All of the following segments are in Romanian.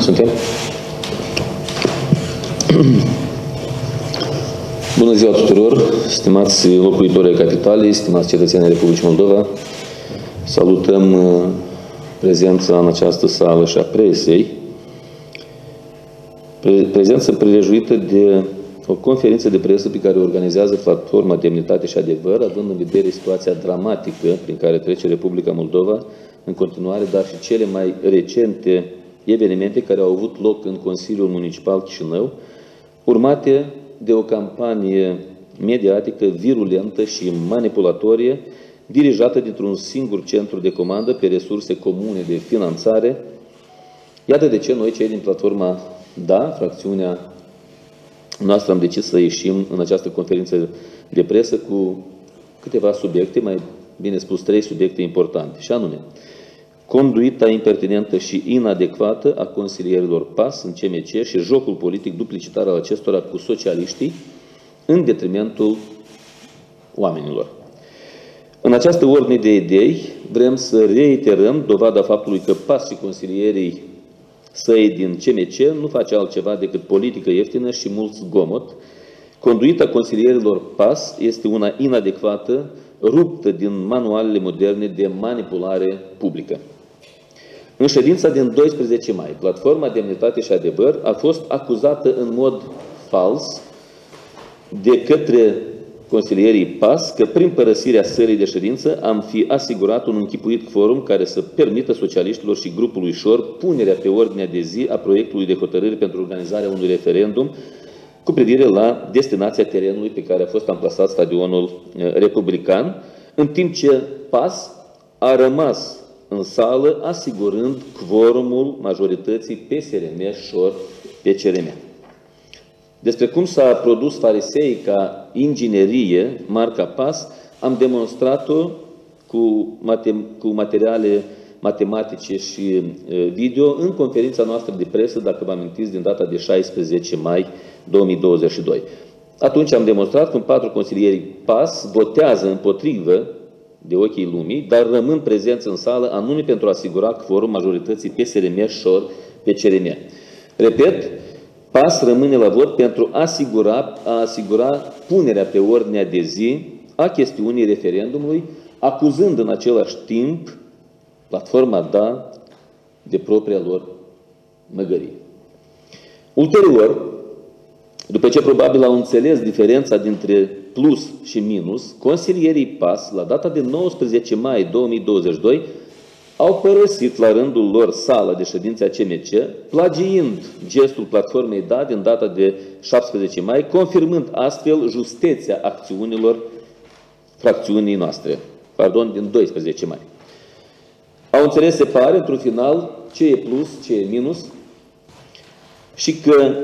Suntem? Bună ziua tuturor, stimați locuitori ai capitalei, stimați cetățeni ai Republicii Moldova. Salutăm uh, prezența în această sală și a presei. Prezență prilejuită de o conferință de presă pe care o organizează platforma Demnitate și Adevăr, având în vedere situația dramatică prin care trece Republica Moldova în continuare, dar și cele mai recente evenimente care au avut loc în Consiliul Municipal Chișinău, urmate de o campanie mediatică virulentă și manipulatorie, dirijată dintr-un singur centru de comandă pe resurse comune de finanțare. Iată de ce noi, cei din platforma DA, fracțiunea noastră, am decis să ieșim în această conferință de presă cu câteva subiecte, mai bine spus trei subiecte importante, și anume, conduita impertinentă și inadecvată a consilierilor PAS în CMC și jocul politic duplicitar al acestora cu socialiștii în detrimentul oamenilor. În această ordine de idei vrem să reiterăm dovada faptului că PAS și consilierii săi din CMC nu face altceva decât politică ieftină și mult zgomot. Conduita consilierilor PAS este una inadecvată, ruptă din manualele moderne de manipulare publică. În ședința din 12 mai, Platforma Demnitate și Adevăr a fost acuzată în mod fals de către consilierii PAS că prin părăsirea sării de ședință am fi asigurat un închipuit forum care să permită socialiștilor și grupului Șor punerea pe ordinea de zi a proiectului de hotărâre pentru organizarea unui referendum cu privire la destinația terenului pe care a fost amplasat stadionul eh, republican, în timp ce PAS a rămas în sală, asigurând quorumul majorității PSRM Șor PCRM. Despre cum s-a produs farisei ca inginerie, marca PAS, am demonstrat-o cu, matem cu materiale matematice și video în conferința noastră de presă, dacă vă amintiți, din data de 16 mai 2022. Atunci am demonstrat cum patru consilieri PAS votează împotrivă de ochii lumii, dar rămân prezenți în sală anume pentru a asigura quorum majorității PSRM Șor PCRM. Repet, PAS rămâne la vot pentru a asigura, a asigura punerea pe ordinea de zi a chestiunii referendumului, acuzând în același timp platforma DA de propria lor măgărie. Ulterior, după ce probabil au înțeles diferența dintre plus și minus, consilierii PAS, la data de 19 mai 2022, au părăsit la rândul lor sala de ședință a CMC, plagiind gestul platformei DA din data de 17 mai, confirmând astfel justeția acțiunilor fracțiunii noastre, pardon, din 12 mai. Au înțeles, se pare, într-un final, ce e plus, ce e minus și că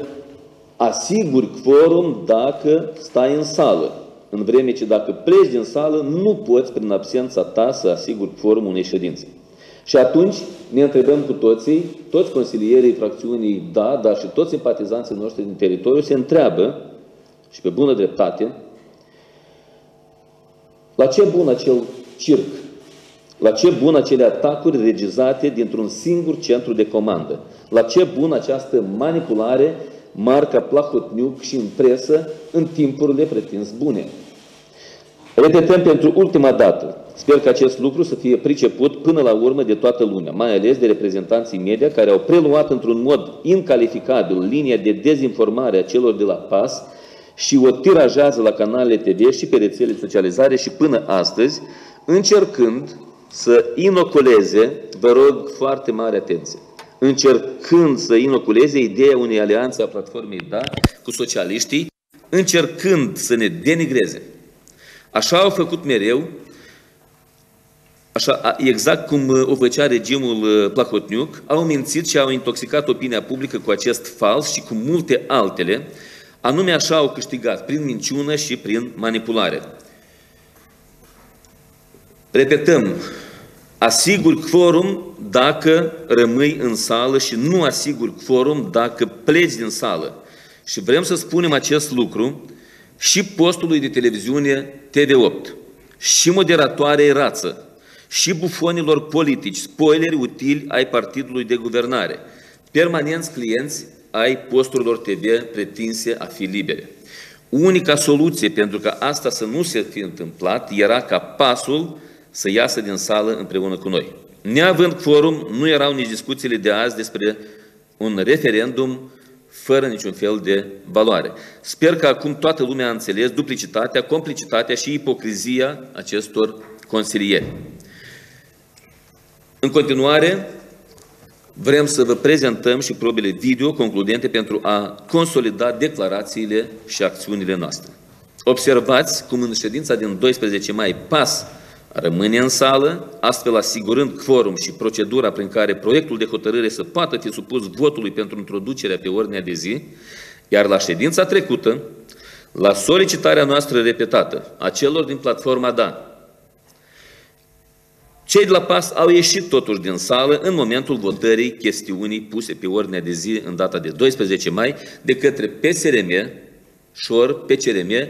asiguri quorum dacă stai în sală. În vreme ce dacă pleci din sală, nu poți, prin absența ta, să asiguri quorum unei ședințe. Și atunci ne întrebăm cu toții, toți consilierii fracțiunii da, dar și toți simpatizanții noștri din teritoriu se întreabă, și pe bună dreptate, la ce bun acel circ? La ce bun acele atacuri regizate dintr-un singur centru de comandă? La ce bun această manipulare marca Plahotniuc și în presă în timpurile pretins bune. Repetăm pentru ultima dată. Sper că acest lucru să fie priceput până la urmă de toată lumea, mai ales de reprezentanții media care au preluat într-un mod incalificabil linia de dezinformare a celor de la PAS și o tirajează la canalele TV și pe rețele socializare și până astăzi, încercând să inoculeze, vă rog foarte mare atenție, încercând să inoculeze ideea unei alianțe a platformei DA cu socialiștii, încercând să ne denigreze. Așa au făcut mereu, așa, exact cum uh, o făcea regimul uh, Plahotniuc, au mințit și au intoxicat opinia publică cu acest fals și cu multe altele, anume așa au câștigat, prin minciună și prin manipulare. Repetăm, Asigur quorum dacă rămâi în sală și nu asigur quorum dacă pleci din sală. Și vrem să spunem acest lucru și postului de televiziune TV8, și moderatoarei Rață, și bufonilor politici, spoileri utili ai partidului de guvernare, permanenți clienți ai posturilor TV pretinse a fi libere. Unica soluție pentru ca asta să nu se fi întâmplat era ca pasul să iasă din sală împreună cu noi. Neavând forum, nu erau nici discuțiile de azi despre un referendum fără niciun fel de valoare. Sper că acum toată lumea a înțeles duplicitatea, complicitatea și ipocrizia acestor consilieri. În continuare, vrem să vă prezentăm și probele video concludente pentru a consolida declarațiile și acțiunile noastre. Observați cum în ședința din 12 mai PAS rămâne în sală, astfel asigurând quorum și procedura prin care proiectul de hotărâre să poată fi supus votului pentru introducerea pe ordinea de zi, iar la ședința trecută, la solicitarea noastră repetată a celor din platforma DA, cei de la PAS au ieșit totuși din sală în momentul votării chestiunii puse pe ordinea de zi în data de 12 mai de către PSRM, șor PCRM,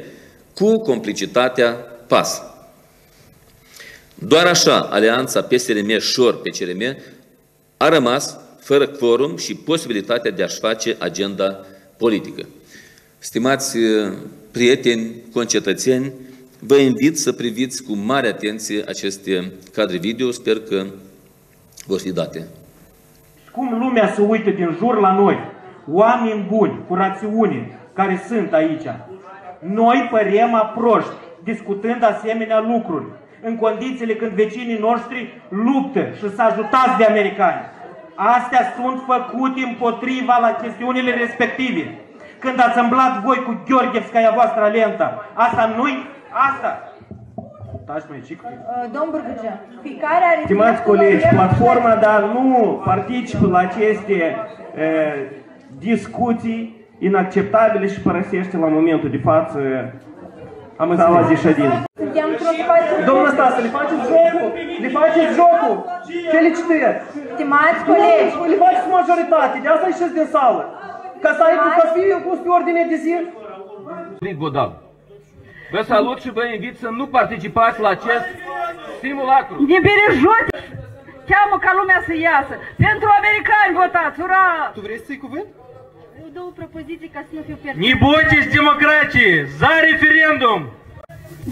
cu complicitatea PAS. Doar așa, alianța PSRM-șor PCRM a rămas fără quorum și posibilitatea de a-și face agenda politică. Stimați uh, prieteni, concetățeni, vă invit să priviți cu mare atenție aceste cadre video. Sper că vor fi date. Cum lumea se uită din jur la noi, oameni buni, cu rațiune, care sunt aici, noi părem aproști, discutând asemenea lucruri în condițiile când vecinii noștri luptă și să ajutați de americani. Astea sunt făcute împotriva la chestiunile respective. Când ați îmblat voi cu Gheorghevskaya voastră lenta, asta nu-i asta. Taci mai cic. Uh, domn Burgăgea, fiecare are... Stimați colegi, platforma, dar nu participă la aceste uh, discuții inacceptabile și părăsește la momentul de față am înțeles. Da, ieși din. Domnul Stase, le faceți jocul! Le faceți jocul! Felicitări! Stimați colegi! Nu, le faceți majoritate, de asta ieșiți din sală. Ca să ai ca să fie pus pe ordine de zi. Godal. Vă salut și vă invit să nu participați la acest simulacru. Din Berejote cheamă ca lumea să iasă. Pentru americani votați, ura! Tu vrei să-i cuvânt? Eu două propoziții ca să nu fiu pierdut. Не бойтесь демократии! За референдум!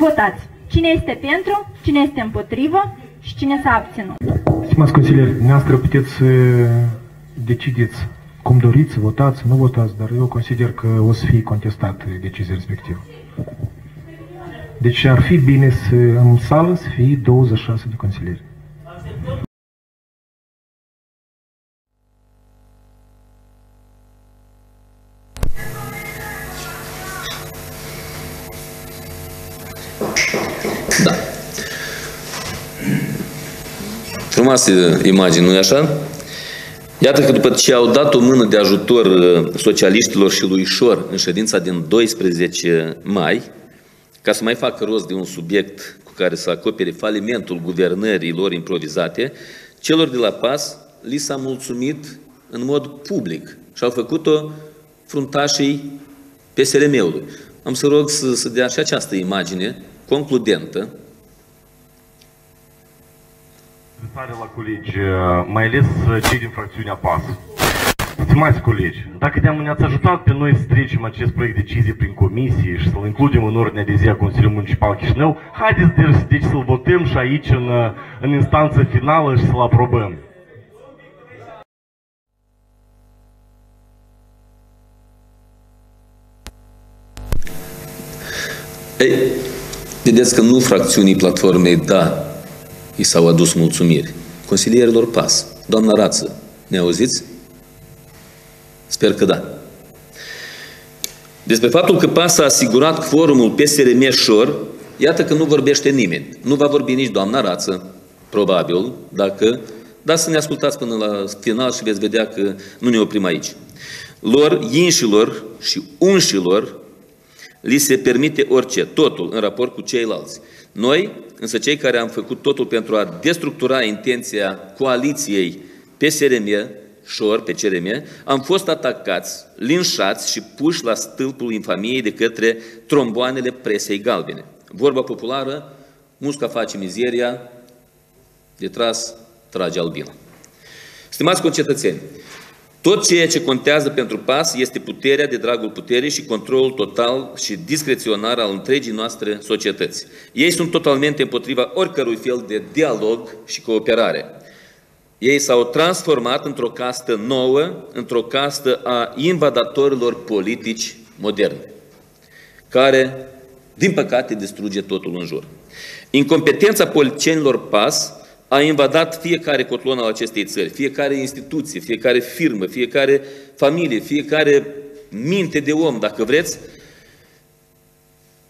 Votați! Cine este pentru, cine este împotrivă și cine s-a abținut. Stimați consilieri, dumneavoastră puteți să decideți cum doriți să votați, nu votați, dar eu consider că o să fie contestat decizia respectivă. Deci ar fi bine să în sală să fie 26 de consilieri. Frumoasă imagine, nu-i așa? Iată că după ce au dat o mână de ajutor uh, socialiștilor și lui Șor în ședința din 12 mai, ca să mai facă rost de un subiect cu care să acopere falimentul guvernării lor improvizate, celor de la PAS li s-a mulțumit în mod public și au făcut-o fruntașii PSRM-ului. Am să rog să, să dea și această imagine concludentă Întrebare la colegi, mai ales cei din fracțiunea PAS. Stimați colegi, dacă ne-ați ajutat pe noi să trecem acest proiect de decizie prin comisie și să-l includem în ordinea de zi a Consiliului Municipal Chișinău, haideți deci, deci să-l votăm și aici în, în instanță finală și să-l aprobăm. Ei, vedeți că nu fracțiunii platformei da i s-au adus mulțumiri. Consilierilor PAS, doamna Rață, ne auziți? Sper că da. Despre faptul că PAS a asigurat forumul PSRM Șor, iată că nu vorbește nimeni. Nu va vorbi nici doamna Rață, probabil, dacă... Dar să ne ascultați până la final și veți vedea că nu ne oprim aici. Lor, inșilor și unșilor, li se permite orice, totul, în raport cu ceilalți. Noi, însă cei care am făcut totul pentru a destructura intenția coaliției PSRM, șor, pe CRM, am fost atacați, linșați și puși la stâlpul infamiei de către tromboanele presei galbene. Vorba populară, musca face mizeria, De tras, trage albina. Stimați concetățeni, tot ceea ce contează pentru PAS este puterea de dragul puterii și controlul total și discreționar al întregii noastre societăți. Ei sunt totalmente împotriva oricărui fel de dialog și cooperare. Ei s-au transformat într-o castă nouă, într-o castă a invadatorilor politici moderne, care, din păcate, distruge totul în jur. Incompetența politicienilor PAS a invadat fiecare cotlon al acestei țări, fiecare instituție, fiecare firmă, fiecare familie, fiecare minte de om, dacă vreți.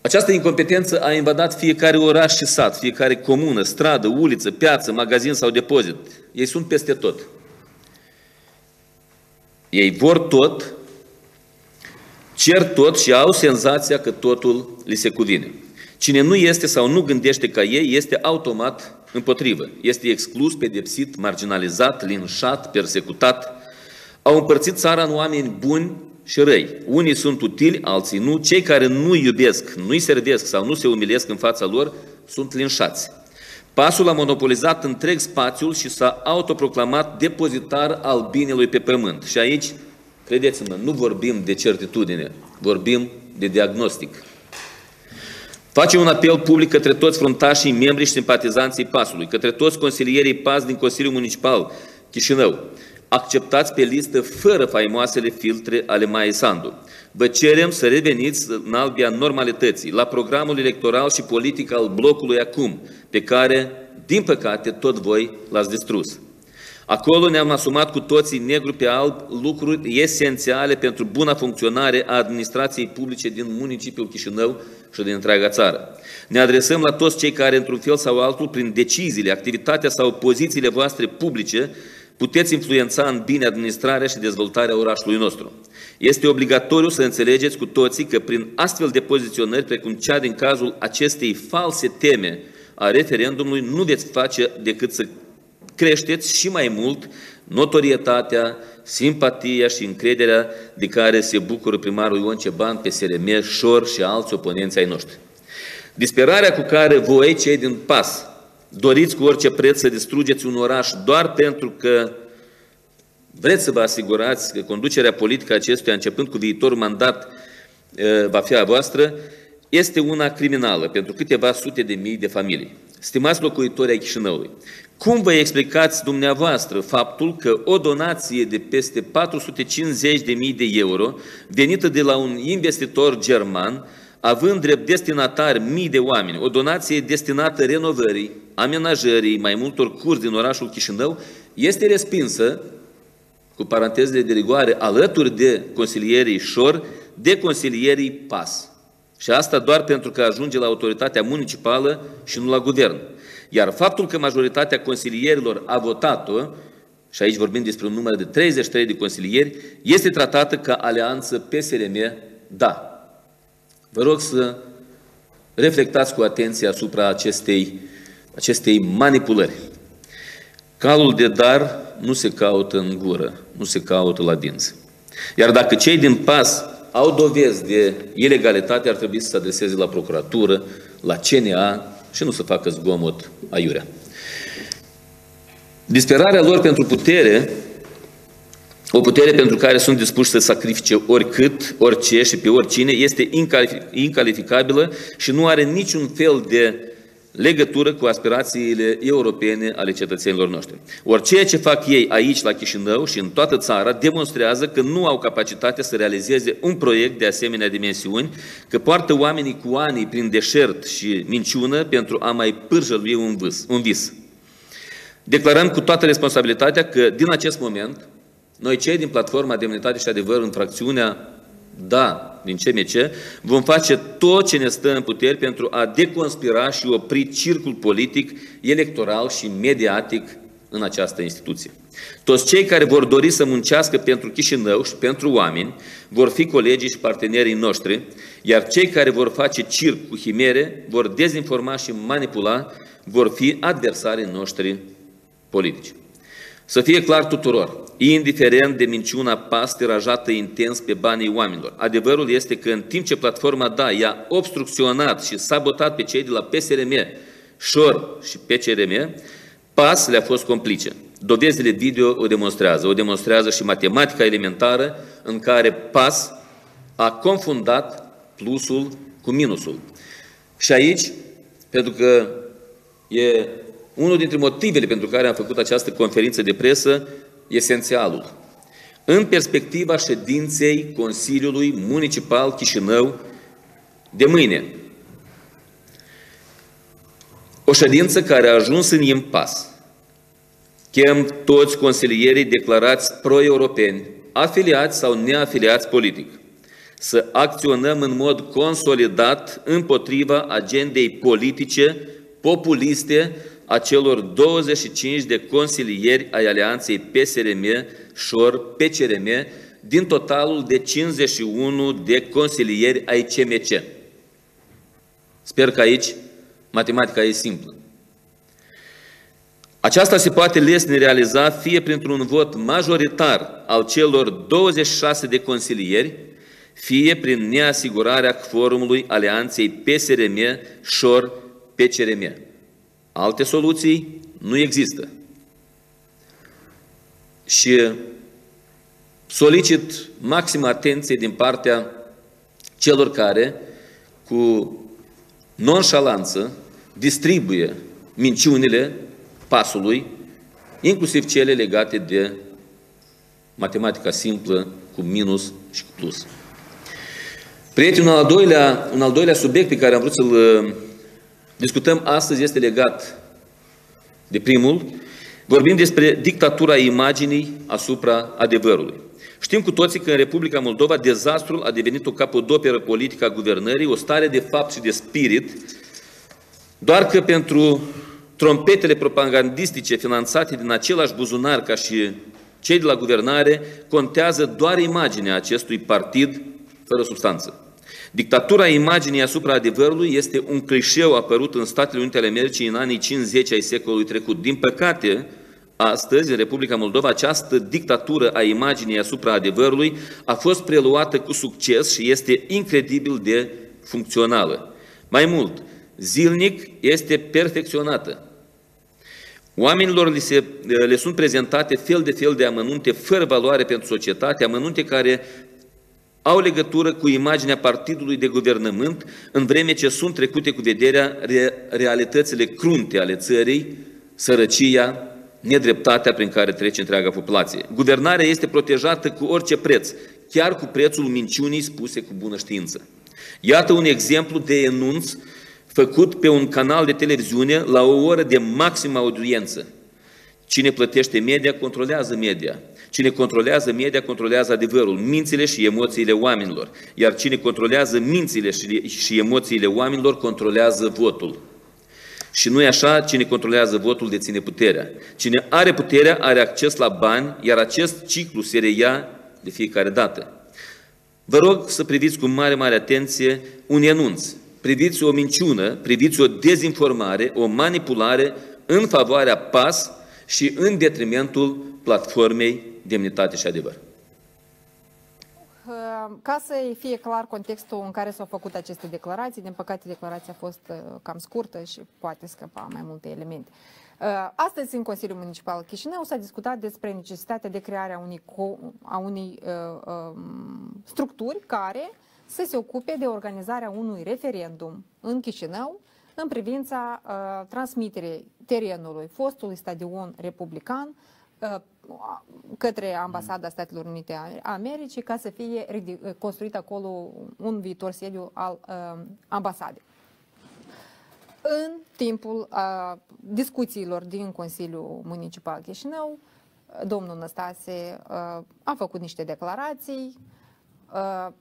Această incompetență a invadat fiecare oraș și sat, fiecare comună, stradă, uliță, piață, magazin sau depozit. Ei sunt peste tot. Ei vor tot, cer tot și au senzația că totul li se cuvine. Cine nu este sau nu gândește ca ei este automat împotrivă. Este exclus, pedepsit, marginalizat, linșat, persecutat. Au împărțit țara în oameni buni și răi. Unii sunt utili, alții nu. Cei care nu iubesc, nu-i servesc sau nu se umilesc în fața lor sunt linșați. Pasul a monopolizat întreg spațiul și s-a autoproclamat depozitar al binelui pe pământ. Și aici, credeți-mă, nu vorbim de certitudine, vorbim de diagnostic. Face un apel public către toți fruntașii, membrii și simpatizanții PAS-ului, către toți consilierii PAS din Consiliul Municipal Chișinău. Acceptați pe listă fără faimoasele filtre ale Mai Sandu. Vă cerem să reveniți în albia normalității, la programul electoral și politic al blocului acum, pe care, din păcate, tot voi l-ați distrus. Acolo ne-am asumat cu toții negru pe alb lucruri esențiale pentru buna funcționare a administrației publice din municipiul Chișinău și din întreaga țară. Ne adresăm la toți cei care, într-un fel sau altul, prin deciziile, activitatea sau pozițiile voastre publice, puteți influența în bine administrarea și dezvoltarea orașului nostru. Este obligatoriu să înțelegeți cu toții că prin astfel de poziționări, precum cea din cazul acestei false teme a referendumului, nu veți face decât să creșteți și mai mult notorietatea, simpatia și încrederea de care se bucură primarul Ion Ceban, PSRM, Șor și alți oponenți ai noștri. Disperarea cu care voi, cei din PAS, doriți cu orice preț să distrugeți un oraș doar pentru că vreți să vă asigurați că conducerea politică a acestuia, începând cu viitorul mandat, va fi a voastră, este una criminală pentru câteva sute de mii de familii. Stimați locuitori ai Chișinăului, cum vă explicați dumneavoastră faptul că o donație de peste 450.000 de euro, venită de la un investitor german, având drept destinatar mii de oameni, o donație destinată renovării, amenajării mai multor curs din orașul Chișinău, este respinsă, cu parantezele de rigoare, alături de consilierii Șor, de consilierii PAS. Și asta doar pentru că ajunge la autoritatea municipală și nu la guvern. Iar faptul că majoritatea consilierilor a votat-o, și aici vorbim despre un număr de 33 de consilieri, este tratată ca alianță PSRM-DA. Vă rog să reflectați cu atenție asupra acestei, acestei manipulări. Calul de dar nu se caută în gură, nu se caută la dinți. Iar dacă cei din PAS au dovezi de ilegalitate, ar trebui să se adreseze la procuratură, la CNA și nu să facă zgomot aiurea. Disperarea lor pentru putere, o putere pentru care sunt dispuși să sacrifice oricât, orice și pe oricine, este incalificabilă și nu are niciun fel de legătură cu aspirațiile europene ale cetățenilor noștri. Ori ceea ce fac ei aici la Chișinău și în toată țara demonstrează că nu au capacitatea să realizeze un proiect de asemenea dimensiuni, că poartă oamenii cu ani prin deșert și minciună pentru a mai pârjălui un vis. Un vis. Declarăm cu toată responsabilitatea că din acest moment noi cei din Platforma Demnitate și Adevăr în fracțiunea da, din CMC, vom face tot ce ne stă în puteri pentru a deconspira și opri circul politic, electoral și mediatic în această instituție. Toți cei care vor dori să muncească pentru Chișinău și pentru oameni vor fi colegii și partenerii noștri, iar cei care vor face circ cu chimere, vor dezinforma și manipula, vor fi adversarii noștri politici. Să fie clar tuturor, indiferent de minciuna pas tirajată intens pe banii oamenilor. Adevărul este că în timp ce platforma DA i-a obstrucționat și sabotat pe cei de la PSRM, șor și PCRM, PAS le-a fost complice. Dovezile video o demonstrează. O demonstrează și matematica elementară în care PAS a confundat plusul cu minusul. Și aici, pentru că e unul dintre motivele pentru care am făcut această conferință de presă, esențialul. În perspectiva ședinței Consiliului Municipal Chișinău de mâine. O ședință care a ajuns în impas. Chem toți consilierii declarați pro-europeni, afiliați sau neafiliați politic, să acționăm în mod consolidat împotriva agendei politice populiste a celor 25 de consilieri ai alianței PSRM, șor PCRM, din totalul de 51 de consilieri ai CMC. Sper că aici matematica e simplă. Aceasta se poate lesne realiza fie printr-un vot majoritar al celor 26 de consilieri, fie prin neasigurarea forumului alianței PSRM, șor PCRM. Alte soluții nu există. Și solicit maximă atenție din partea celor care, cu nonșalanță, distribuie minciunile pasului, inclusiv cele legate de matematica simplă cu minus și cu plus. Prieteni, un al doilea, un al doilea subiect pe care am vrut să-l discutăm astăzi este legat de primul. Vorbim despre dictatura imaginii asupra adevărului. Știm cu toții că în Republica Moldova dezastrul a devenit o capodoperă politică a guvernării, o stare de fapt și de spirit, doar că pentru trompetele propagandistice finanțate din același buzunar ca și cei de la guvernare, contează doar imaginea acestui partid fără substanță. Dictatura imaginii asupra adevărului este un clișeu apărut în Statele Unite ale Americii în anii 50 ai secolului trecut. Din păcate, astăzi, în Republica Moldova, această dictatură a imaginii asupra adevărului a fost preluată cu succes și este incredibil de funcțională. Mai mult, zilnic este perfecționată. Oamenilor li se, le sunt prezentate fel de fel de amănunte fără valoare pentru societate, amănunte care au legătură cu imaginea partidului de guvernământ, în vreme ce sunt trecute cu vederea realitățile crunte ale țării, sărăcia, nedreptatea prin care trece întreaga populație. Guvernarea este protejată cu orice preț, chiar cu prețul minciunii spuse cu bună știință. Iată un exemplu de enunț făcut pe un canal de televiziune la o oră de maximă audiență. Cine plătește media, controlează media. Cine controlează media, controlează adevărul, mințile și emoțiile oamenilor. Iar cine controlează mințile și, și emoțiile oamenilor, controlează votul. Și nu e așa, cine controlează votul deține puterea. Cine are puterea are acces la bani, iar acest ciclu se reia de fiecare dată. Vă rog să priviți cu mare, mare atenție un enunț. Priviți o minciună, priviți o dezinformare, o manipulare în favoarea PAS și în detrimentul platformei demnitate și adevăr. Ca să fie clar contextul în care s-au făcut aceste declarații, din păcate declarația a fost uh, cam scurtă și poate scăpa mai multe elemente. Uh, astăzi, în Consiliul Municipal Chișinău, s-a discutat despre necesitatea de crearea unei, a unei uh, uh, structuri care să se ocupe de organizarea unui referendum în Chișinău în privința uh, transmiterii terenului fostului stadion republican uh, către ambasada Statelor Unite a Americii ca să fie construit acolo un viitor sediu al uh, ambasadei. În timpul uh, discuțiilor din Consiliul Municipal Chișinău, domnul Năstase uh, a făcut niște declarații, uh,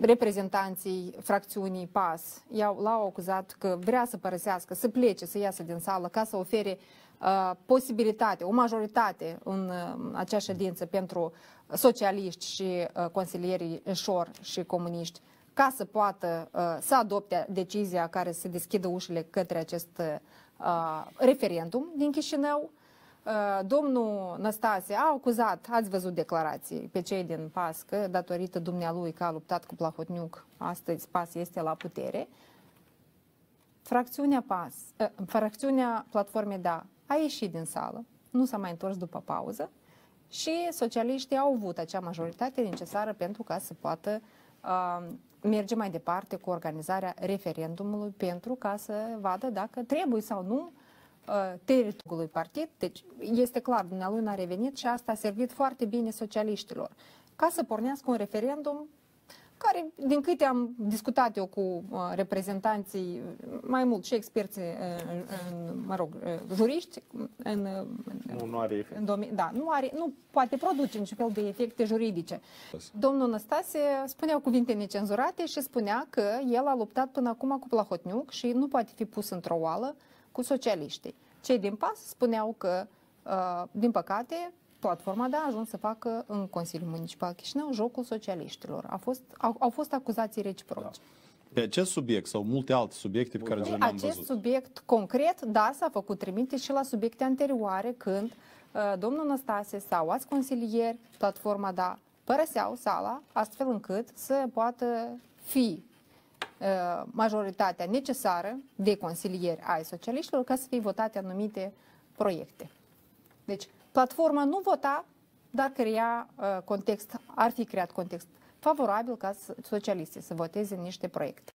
reprezentanții fracțiunii PAS l-au acuzat că vrea să părăsească, să plece, să iasă din sală ca să ofere uh, posibilitate, o majoritate în uh, acea ședință pentru socialiști și uh, consilierii șor și comuniști ca să poată uh, să adopte decizia care să deschidă ușile către acest uh, referendum din Chișinău. Uh, domnul Năstase a acuzat, ați văzut declarații pe cei din PAS că datorită dumnealui că a luptat cu Plahotniuc, astăzi PAS este la putere. Fracțiunea PAS, uh, fracțiunea Platformei Da a ieșit din sală, nu s-a mai întors după pauză și socialiștii au avut acea majoritate necesară pentru ca să poată uh, merge mai departe cu organizarea referendumului pentru ca să vadă dacă trebuie sau nu uh, teritoriului partid. Deci este clar, dumnealui a revenit și asta a servit foarte bine socialiștilor. Ca să pornească un referendum care, din câte am discutat eu cu uh, reprezentanții, mai mult și experți, uh, în, mă rog, uh, juriști, în, nu, nu are efect. În domen- da, nu, are, nu poate produce niciun fel de efecte juridice. Domnul Năstase spunea cuvinte necenzurate și spunea că el a luptat până acum cu Plahotniuc și nu poate fi pus într-o oală cu socialiștii. Cei din PAS spuneau că, uh, din păcate, platforma da a ajuns să facă în Consiliul Municipal Chișinău jocul socialiștilor. A fost, au, au fost acuzații reciproce. Da. Pe acest subiect sau multe alte subiecte pe care le-am văzut. Acest subiect concret, da, s-a făcut trimite și la subiecte anterioare când uh, domnul Năstase sau alți consilieri, platforma da, părăseau sala astfel încât să poată fi uh, majoritatea necesară de consilieri ai socialiștilor ca să fie votate anumite proiecte. Deci, platforma nu vota, dar crea uh, context, ar fi creat context favorabil ca socialiștii să voteze niște proiecte.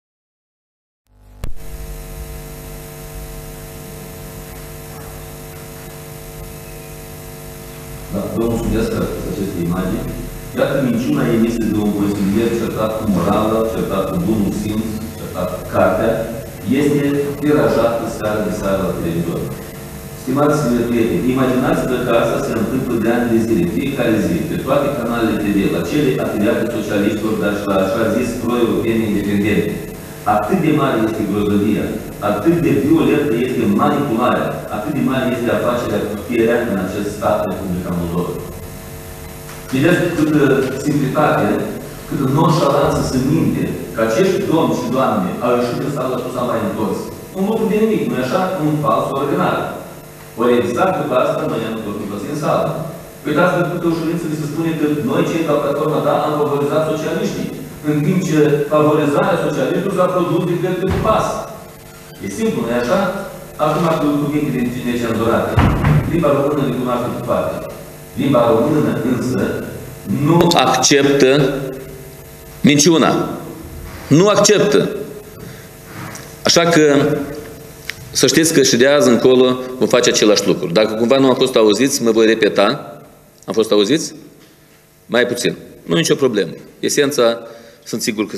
Da, vă mulțumesc pentru aceste imagini. Iată minciuna emisă de un consilier certat cu morală, certat cu bunul simț, certat cu cartea, este tirajată seară de seară la televizor. Stimați prieteni, imaginați-vă că asta se întâmplă de ani de zile, fiecare zi, pe toate canalele TV, la cele afiliate socialiștilor, dar și la așa zis pro-europene independente. Atât de mare este grozăvia, atât de violentă este manipularea, atât de mare este afacerea puterea în acest stat Republica Moldova. Vedeți câtă simplitate, câtă nonșalanță să minte, că acești domni și doamne au ieșit în sală și s-au mai întors. Un lucru de nimic, nu așa? Un fals ordinar. Ori exact după asta noi am întors în sală. Uitați de câtă ușurință vi se spune că noi, cei la platforma DA, am favorizat socialiștii, în timp ce favorizarea socialiștilor s-a produs de către pas. E simplu, nu-i așa? Acum cu cuvinte de necenzurate. Limba română ne cunoaște cu toate. Limba română însă nu acceptă minciuna. Nu acceptă. Așa că să știți că și de azi încolo vom face același lucru. Dacă cumva nu am fost auziți, mă voi repeta. Am fost auziți? Mai puțin. Nu nicio problemă. Esența, sunt sigur că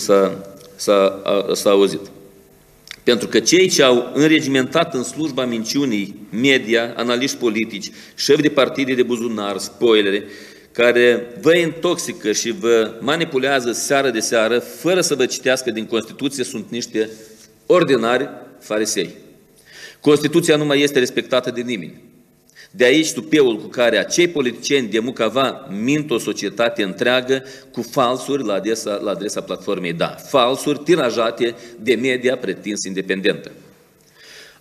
s-a auzit. Pentru că cei ce au înregimentat în slujba minciunii media, analiști politici, șefi de partide de buzunar, spoilere, care vă intoxică și vă manipulează seară de seară, fără să vă citească din Constituție, sunt niște ordinari farisei. Constituția nu mai este respectată de nimeni. De aici tupeul cu care acei politicieni de Mucava mint o societate întreagă cu falsuri la adresa, la adresa platformei DA. Falsuri tirajate de media pretins independentă.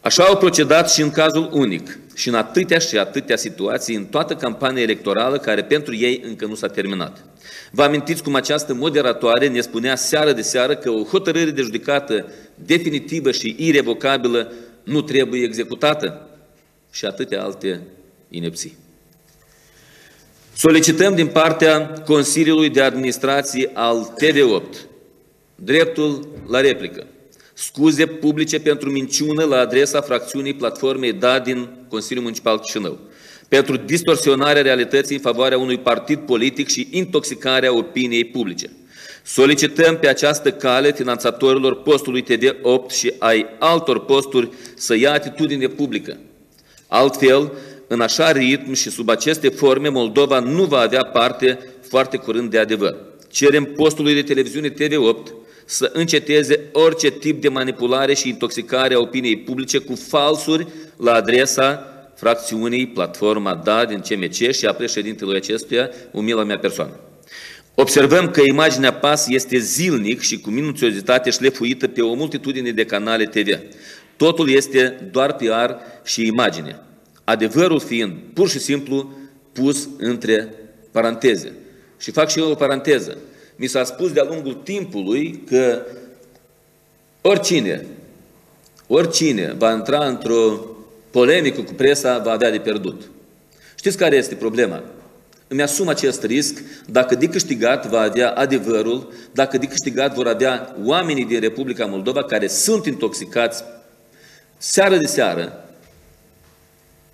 Așa au procedat și în cazul unic și în atâtea și atâtea situații în toată campania electorală care pentru ei încă nu s-a terminat. Vă amintiți cum această moderatoare ne spunea seară de seară că o hotărâre de judecată definitivă și irevocabilă nu trebuie executată și atâtea alte inepții. Solicităm din partea Consiliului de Administrație al TV8 dreptul la replică, scuze publice pentru minciună la adresa fracțiunii platformei DA din Consiliul Municipal Chișinău, pentru distorsionarea realității în favoarea unui partid politic și intoxicarea opiniei publice. Solicităm pe această cale finanțatorilor postului TV8 și ai altor posturi să ia atitudine publică. Altfel, în așa ritm și sub aceste forme, Moldova nu va avea parte foarte curând de adevăr. Cerem postului de televiziune TV8 să înceteze orice tip de manipulare și intoxicare a opiniei publice cu falsuri la adresa fracțiunii Platforma DA din CMC și a președintelui acestuia, umila mea persoană. Observăm că imaginea PAS este zilnic și cu minuțiozitate șlefuită pe o multitudine de canale TV. Totul este doar PR și imagine. Adevărul fiind pur și simplu pus între paranteze. Și fac și eu o paranteză. Mi s-a spus de-a lungul timpului că oricine, oricine va intra într-o polemică cu presa va avea de pierdut. Știți care este problema? Îmi asum acest risc dacă de câștigat va avea adevărul, dacă de câștigat vor avea oamenii din Republica Moldova care sunt intoxicați seară de seară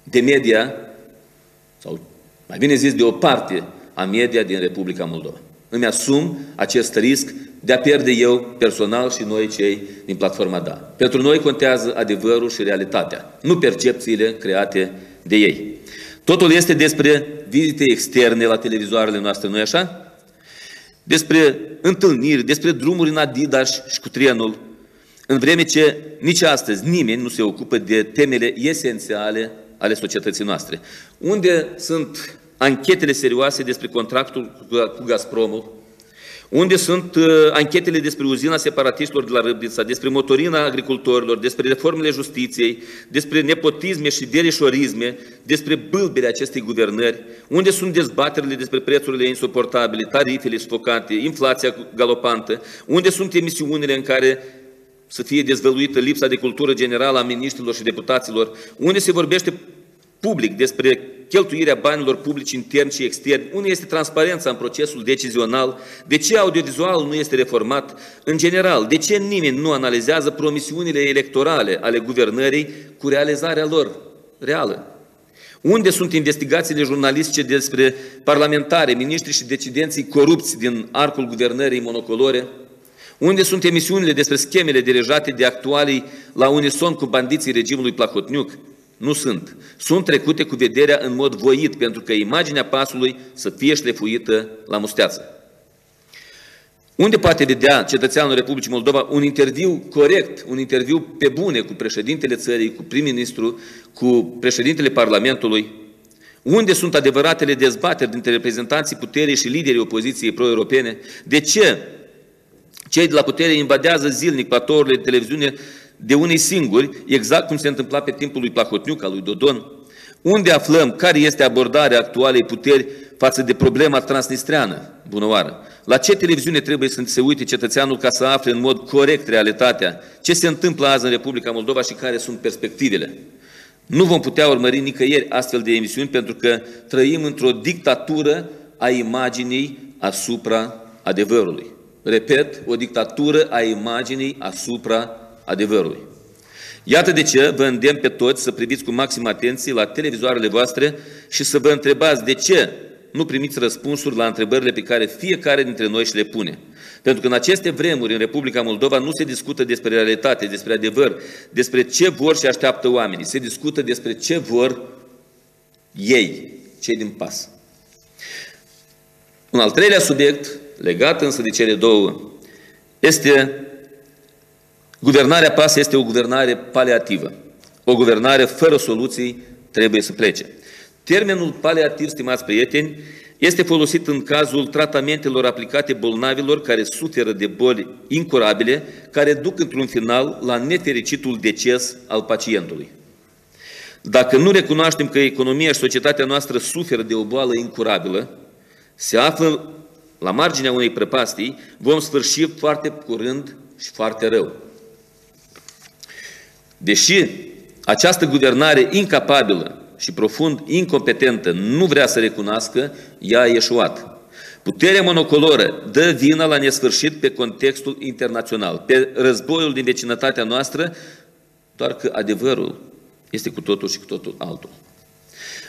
de media, sau mai bine zis de o parte a media din Republica Moldova. Îmi asum acest risc de a pierde eu personal și noi cei din platforma DA. Pentru noi contează adevărul și realitatea, nu percepțiile create de ei. Totul este despre vizite externe la televizoarele noastre, nu-i așa? Despre întâlniri, despre drumuri în Adidas și cu trenul, în vreme ce nici astăzi nimeni nu se ocupă de temele esențiale ale societății noastre. Unde sunt anchetele serioase despre contractul cu Gazpromul, unde sunt uh, anchetele despre uzina separatiștilor de la Râbnița, despre motorina agricultorilor, despre reformele justiției, despre nepotisme și verișorisme, despre bâlbele acestei guvernări, unde sunt dezbaterile despre prețurile insuportabile, tarifele sufocate, inflația galopantă, unde sunt emisiunile în care să fie dezvăluită lipsa de cultură generală a miniștrilor și deputaților, unde se vorbește public despre cheltuirea banilor publici interni și externi, unde este transparența în procesul decizional, de ce audiovizualul nu este reformat în general, de ce nimeni nu analizează promisiunile electorale ale guvernării cu realizarea lor reală. Unde sunt investigațiile jurnalistice despre parlamentare, miniștri și decidenții corupți din arcul guvernării monocolore? Unde sunt emisiunile despre schemele dirijate de actualii la unison cu bandiții regimului Plahotniuc? Nu sunt. Sunt trecute cu vederea în mod voit pentru că imaginea pasului să fie șlefuită la musteață. Unde poate vedea cetățeanul Republicii Moldova un interviu corect, un interviu pe bune cu președintele țării, cu prim-ministru, cu președintele Parlamentului? Unde sunt adevăratele dezbateri dintre reprezentanții puterii și liderii opoziției pro-europene? De ce cei de la putere invadează zilnic platourile de televiziune de unei singuri, exact cum se întâmpla pe timpul lui Plahotniuc, al lui Dodon, unde aflăm care este abordarea actualei puteri față de problema transnistreană, bună oară. La ce televiziune trebuie să se uite cetățeanul ca să afle în mod corect realitatea, ce se întâmplă azi în Republica Moldova și care sunt perspectivele. Nu vom putea urmări nicăieri astfel de emisiuni pentru că trăim într-o dictatură a imaginii asupra adevărului. Repet, o dictatură a imaginii asupra adevărului. Iată de ce vă îndemn pe toți să priviți cu maximă atenție la televizoarele voastre și să vă întrebați de ce nu primiți răspunsuri la întrebările pe care fiecare dintre noi și le pune. Pentru că în aceste vremuri, în Republica Moldova, nu se discută despre realitate, despre adevăr, despre ce vor și așteaptă oamenii. Se discută despre ce vor ei, cei din pas. Un al treilea subiect, legat însă de cele două, este Guvernarea PAS este o guvernare paliativă. O guvernare fără soluții trebuie să plece. Termenul paliativ, stimați prieteni, este folosit în cazul tratamentelor aplicate bolnavilor care suferă de boli incurabile, care duc într-un final la nefericitul deces al pacientului. Dacă nu recunoaștem că economia și societatea noastră suferă de o boală incurabilă, se află la marginea unei prăpastii, vom sfârși foarte curând și foarte rău. Deși această guvernare incapabilă și profund incompetentă nu vrea să recunoască, ea a ieșuat. Puterea monocoloră dă vina la nesfârșit pe contextul internațional, pe războiul din vecinătatea noastră, doar că adevărul este cu totul și cu totul altul.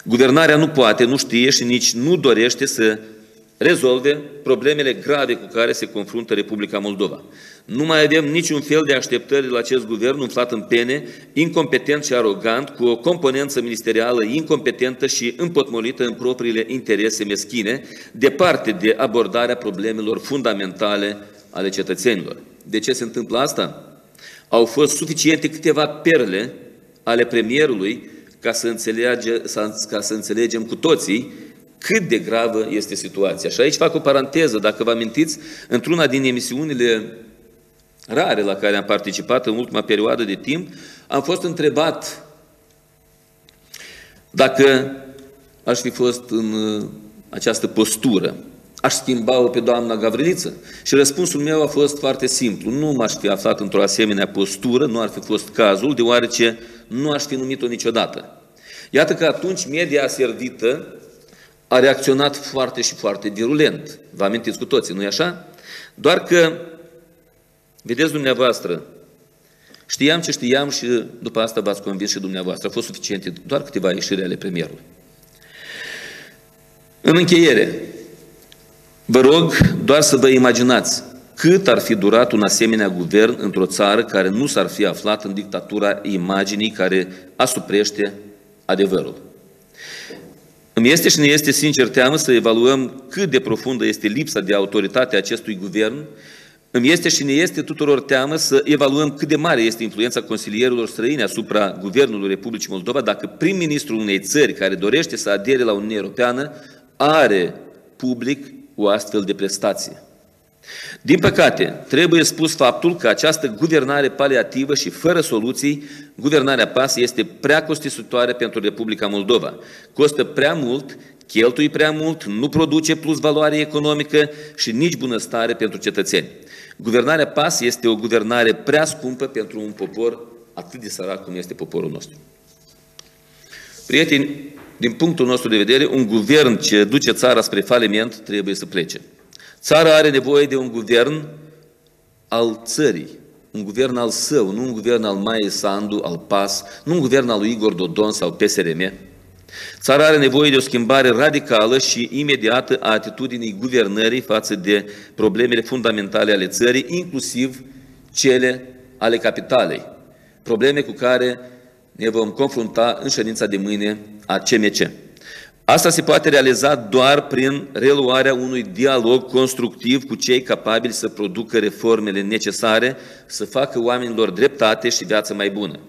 Guvernarea nu poate, nu știe și nici nu dorește să rezolve problemele grave cu care se confruntă Republica Moldova. Nu mai avem niciun fel de așteptări la acest guvern umflat în pene, incompetent și arogant, cu o componență ministerială incompetentă și împotmolită în propriile interese meschine, departe de abordarea problemelor fundamentale ale cetățenilor. De ce se întâmplă asta? Au fost suficiente câteva perle ale premierului ca să, înțelege, ca să înțelegem cu toții cât de gravă este situația. Și aici fac o paranteză, dacă vă amintiți, într-una din emisiunile rare la care am participat în ultima perioadă de timp, am fost întrebat dacă aș fi fost în uh, această postură aș schimba-o pe doamna Gavriliță? Și răspunsul meu a fost foarte simplu. Nu m-aș fi aflat într-o asemenea postură, nu ar fi fost cazul, deoarece nu aș fi numit-o niciodată. Iată că atunci media aservită a reacționat foarte și foarte virulent. Vă amintiți cu toții, nu-i așa? Doar că, vedeți dumneavoastră, știam ce știam și după asta v-ați convins și dumneavoastră. A fost suficiente doar câteva ieșiri ale premierului. În încheiere, vă rog doar să vă imaginați cât ar fi durat un asemenea guvern într-o țară care nu s-ar fi aflat în dictatura imaginii care asuprește adevărul. Îmi este și ne este sincer teamă să evaluăm cât de profundă este lipsa de autoritate a acestui guvern. Îmi este și ne este tuturor teamă să evaluăm cât de mare este influența consilierilor străini asupra Guvernului Republicii Moldova dacă prim-ministrul unei țări care dorește să adere la Uniunea Europeană are public o astfel de prestație. Din păcate, trebuie spus faptul că această guvernare paliativă și fără soluții, guvernarea PAS este prea costisitoare pentru Republica Moldova. Costă prea mult, cheltui prea mult, nu produce plus valoare economică și nici bunăstare pentru cetățeni. Guvernarea PAS este o guvernare prea scumpă pentru un popor atât de sărac cum este poporul nostru. Prieteni, din punctul nostru de vedere, un guvern ce duce țara spre faliment trebuie să plece. Țara are nevoie de un guvern al țării, un guvern al său, nu un guvern al Maie Sandu, al PAS, nu un guvern al lui Igor Dodon sau PSRM. Țara are nevoie de o schimbare radicală și imediată a atitudinii guvernării față de problemele fundamentale ale țării, inclusiv cele ale capitalei. Probleme cu care ne vom confrunta în ședința de mâine a CMC. Asta se poate realiza doar prin reluarea unui dialog constructiv cu cei capabili să producă reformele necesare, să facă oamenilor dreptate și viață mai bună,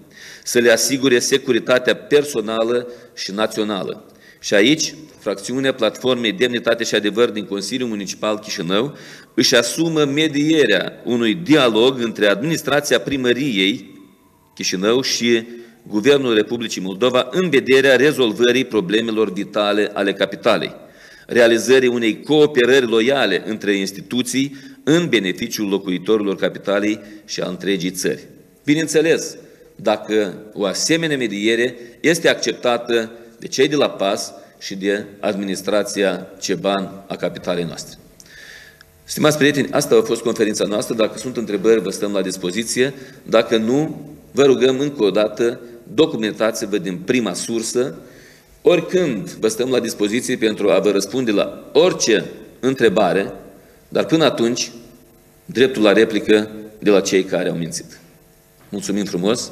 să le asigure securitatea personală și națională. Și aici, fracțiunea Platformei Demnitate și Adevăr din Consiliul Municipal Chișinău își asumă medierea unui dialog între administrația primăriei Chișinău și Guvernul Republicii Moldova în vederea rezolvării problemelor vitale ale capitalei, realizării unei cooperări loiale între instituții în beneficiul locuitorilor capitalei și a întregii țări. Bineînțeles, dacă o asemenea mediere este acceptată de cei de la PAS și de administrația CEBAN a capitalei noastre. Stimați prieteni, asta a fost conferința noastră. Dacă sunt întrebări, vă stăm la dispoziție. Dacă nu, vă rugăm încă o dată documentați-vă din prima sursă, oricând vă stăm la dispoziție pentru a vă răspunde la orice întrebare, dar până atunci, dreptul la replică de la cei care au mințit. Mulțumim frumos!